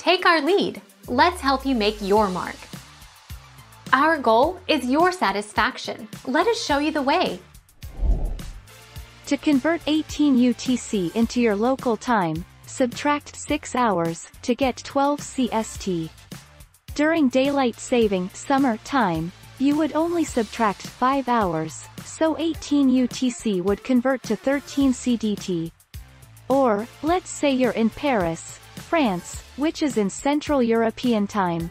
Take our lead. Let's help you make your mark. Our goal is your satisfaction. Let us show you the way. To convert 18 UTC into your local time, subtract 6 hours to get 12 CST. During daylight saving summer time, you would only subtract 5 hours, so 18 UTC would convert to 13 CDT. Or, let's say you're in Paris, France, which is in Central European Time.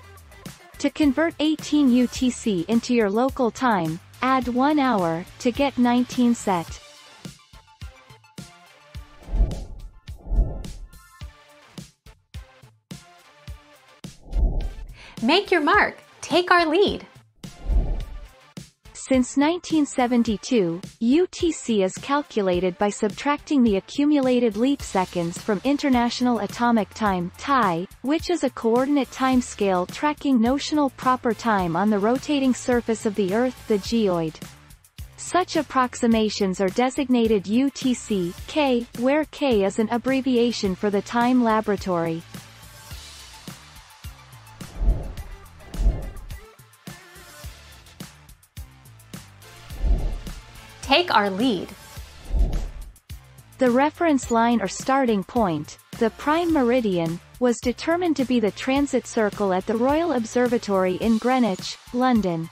To convert 18 UTC into your local time, add 1 hour, to get 19 CET. Make your mark. Take our lead. Since 1972, UTC is calculated by subtracting the accumulated leap seconds from International Atomic Time (TI), which is a coordinate time scale tracking notional proper time on the rotating surface of the Earth the geoid. Such approximations are designated UTC K, where K is an abbreviation for the Time Laboratory. Take our lead. The reference line or starting point, the prime meridian, was determined to be the transit circle at the Royal Observatory in Greenwich, London.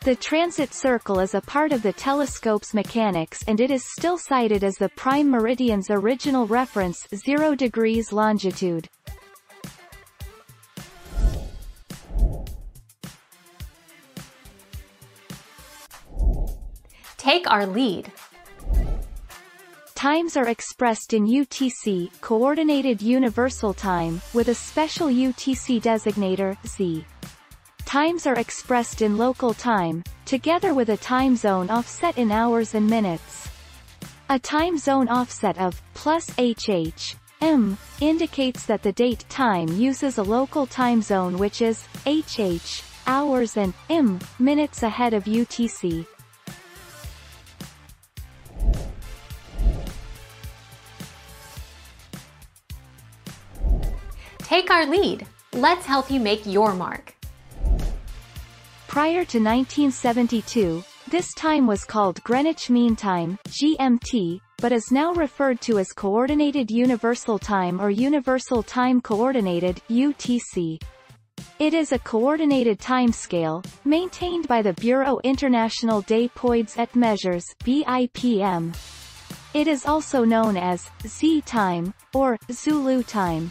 The transit circle is a part of the telescope's mechanics and it is still cited as the prime meridian's original reference 0 degrees longitude. Take our lead. Times are expressed in UTC Coordinated Universal Time, with a special UTC designator Z. Times are expressed in local time, together with a time zone offset in hours and minutes. A time zone offset of plus HH M indicates that the date time uses a local time zone which is HH hours and M minutes ahead of UTC. Take our lead. Let's help you make your mark. Prior to 1972, this time was called Greenwich Mean Time GMT, but is now referred to as Coordinated Universal Time or Universal Time Coordinated UTC. It is a coordinated timescale, maintained by the Bureau International des Poids et Mesures BIPM. It is also known as Z time, or Zulu time.